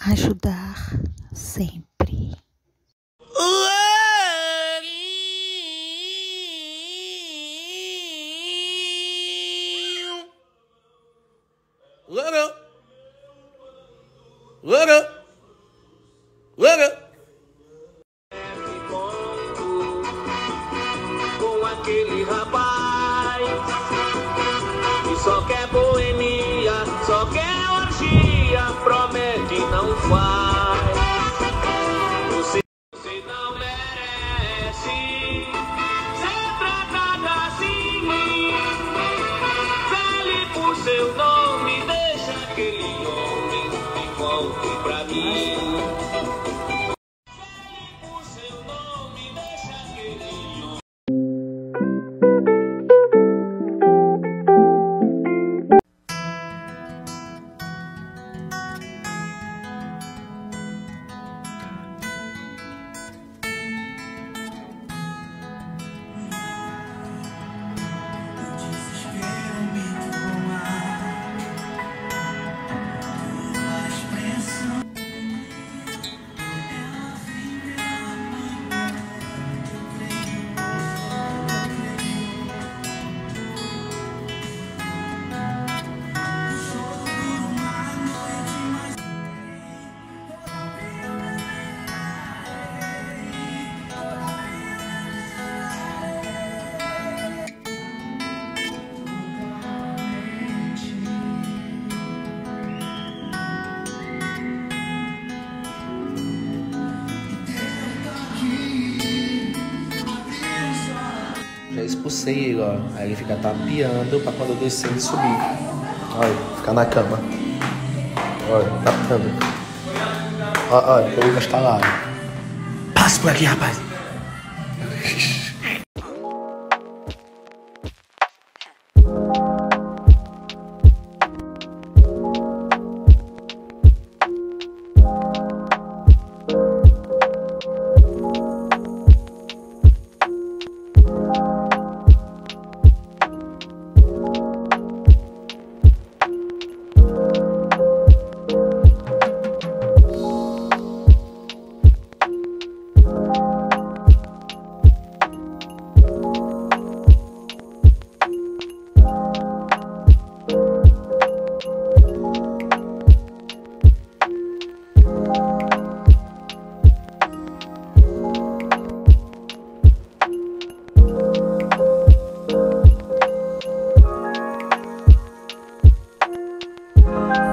ajudar sempre. Up. Look up. com aquele rapaz que só quer Ele, ó. Aí ele fica tapeando pra quando eu descer ele subir. Olha, ficar na cama. Olha, tapeando. Olha, olha, eu vou estar lá. Passa por aqui, rapaz. Bye.